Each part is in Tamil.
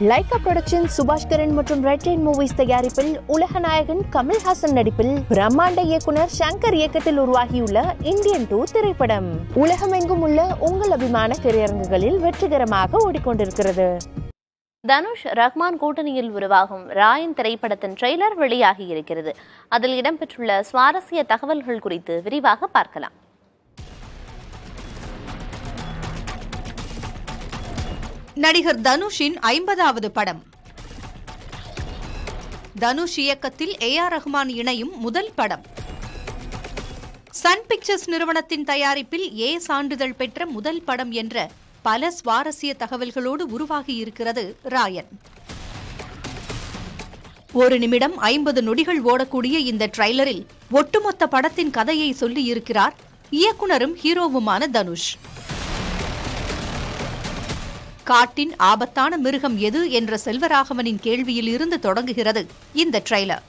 லைகா புரொடக்ஷன் சுபாஷ்கரன் மற்றும் ரெட் ரெயின் மூவிஸ் தயாரிப்பில் உலகநாயகன் கமல்ஹாசன் நடிப்பில் பிரம்மாண்ட இயக்குனர் சங்கர் இயக்கத்தில் உருவாகியுள்ள இந்தியன் டூ திரைப்படம். உலகமெங்கும் உள்ள உங்கள் அபிமான திரையரங்குகளில் வெற்றிகரமாக ஓடிக்கொண்டிருக்கிறது. தனுஷ் ரஹ்மான் கூட்டணியில் உருவாகும் ராயன் திரைப்படத்தின் ட்ரெய்லர் வெளியாகி இருக்கிறது. அதில் இடம்பெற்றுள்ள சுவாரஸ்ய தகவல்கள் குறித்து விரிவாக பார்க்கலாம். நடிகர் தனுஷின் ஐம்பதாவது படம். தனுஷ் இயக்கத்தில் ஏ ஆர் ரஹ்மான் இணையும் முதல் படம். சன் பிக்சர்ஸ் நிறுவனத்தின் தயாரிப்பில் ஏ சான்றிதழ் பெற்ற முதல் படம் என்ற பல சுவாரஸ்ய தகவல்களோடு உருவாகியிருக்கிறது ராயன். ஒரு நிமிடம் ஐம்பது நொடிகள் ஓடக்கூடிய இந்த ட்ரைலரில் ஒட்டுமொத்த படத்தின் கதையை சொல்லி இருக்கிறார் இயக்குனரும் ஹீரோவுமான தனுஷ். காட்டின் ஆபத்தான மிருகம் எது என்ற செல்வராகவனின் கேள்வியில் இருந்து தொடங்குகிறது இந்த ட்ரெய்லர்.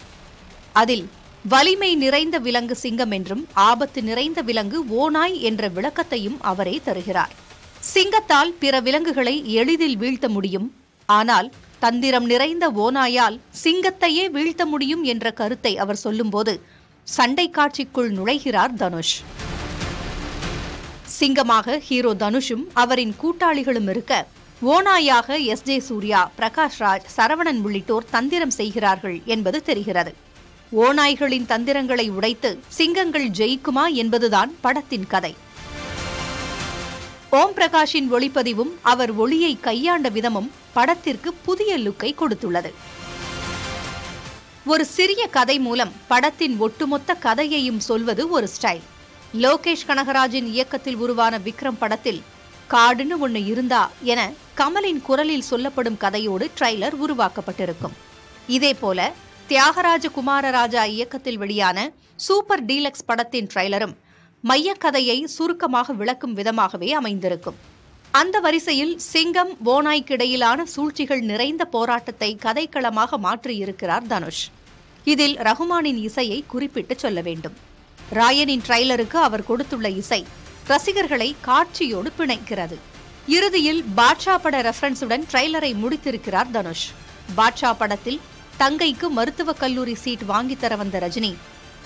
அதில் வலிமை நிறைந்த விலங்கு சிங்கம் என்றும் ஆபத்து நிறைந்த விலங்கு ஓநாய் என்ற விளக்கத்தையும் அவரே தருகிறார். சிங்கத்தால் பிற விலங்குகளை எளிதில் வீழ்த்த முடியும். ஆனால் தந்திரம் நிறைந்த ஓநாயால் சிங்கத்தையே வீழ்த்த முடியும் என்ற கருத்தை அவர் சொல்லும்போது சண்டை காட்சிக்குள் நுழைகிறார் தனுஷ். சிங்கமாக ஹீரோ தனுஷும் அவரின் கூட்டாளிகளும் இருக்க ஓநாயாக எஸ் ஜே சூர்யா பிரகாஷ் ராஜ் சரவணன் உள்ளிட்டோர் தந்திரம் செய்கிறார்கள் என்பது தெரிகிறது. ஓநாய்களின் தந்திரங்களை உடைத்து சிங்கங்கள் ஜெயிக்குமா என்பதுதான் படத்தின் கதை. ஓம் பிரகாஷின் ஒளிப்பதிவும் அவர் ஒளியை கையாண்ட விதமும் படத்திற்கு புதிய லுக்கை கொடுத்துள்ளது. ஒரு சிறிய கதை மூலம் படத்தின் ஒட்டுமொத்த கதையையும் சொல்வது ஒரு ஸ்டைல். லோகேஷ் கனகராஜின் இயக்கத்தில் உருவான விக்ரம் படத்தில் காடுன்னு ஒன்று இருந்தா என கமலின் குரலில் சொல்லப்படும் கதையோடு ட்ரைலர் உருவாக்கப்பட்டிருக்கும். இதேபோல தியாகராஜ குமாரராஜா இயக்கத்தில் வெளியான சூப்பர் டீலக்ஸ் படத்தின் ட்ரைலரும் மையக்கதையை சுருக்கமாக விளக்கும் விதமாகவே அமைந்திருக்கும். அந்த வரிசையில் சிங்கம் ஓநாய்க்கிடையிலான சூழ்ச்சிகள் நிறைந்த போராட்டத்தை கதைக்களமாக மாற்றியிருக்கிறார் தனுஷ். இதில் ரகுமானின் இசையை குறிப்பிட்டு சொல்ல வேண்டும். ராயனின் ட்ரைலருக்கு அவர் கொடுத்துள்ள இசை ரசிகர்களை காட்சியோடு பிணைக்கிறது. இறுதியில் பாட்ஷா பட ரெஃபரன்ஸுடன் ட்ரெய்லரை முடித்திருக்கிறார் தனுஷ். பாட்ஷா படத்தில் தங்கைக்கு மருத்துவக் கல்லூரி சீட் வாங்கித் தர வந்த ரஜினி.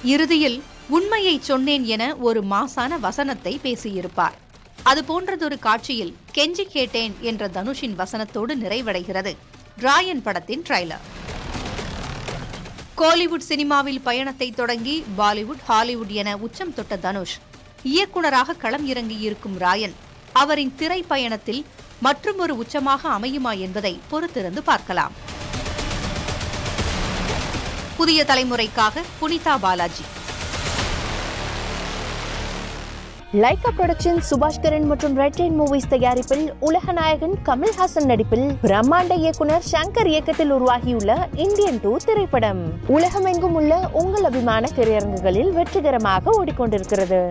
இறுதியில் உண்மையை சொன்னேன் என ஒரு மாசான வசனத்தை பேசியிருப்பார். அது போன்றதொரு காட்சியில் கெஞ்சி கேட்டேன் என்ற தனுஷின் வசனத்தோடு நிறைவடைகிறது. ராயன் படத்தின் ட்ரைலர் கோலிவுட் சினிமாவில் பயணத்தை தொடங்கி பாலிவுட் ஹாலிவுட் என உச்சம் தொட்ட தனுஷ் இயக்குனராக களம் இறங்கியிருக்கும் ராயன் அவரின் திரைப்பயணத்தில் மற்றுமொரு உச்சமாக அமையுமா என்பதை பொறுத்திருந்து பார்க்கலாம். புதிய தலைமுறைக்காக புனிதா பாலாஜி. லைகா புரொடக்ஷன் சுபாஷ்கரன் மற்றும் ரெட் ரெயின் மூவிஸ் தயாரிப்பில் உலகநாயகன் கமல்ஹாசன் நடிப்பில் பிரம்மாண்ட இயக்குனர் சங்கர் இயக்கத்தில் உருவாகியுள்ள இந்தியன் டூ திரைப்படம். உலகமெங்கும் உள்ள உங்கள் அபிமான திரையரங்குகளில் வெற்றிகரமாக ஓடிக்கொண்டிருக்கிறது.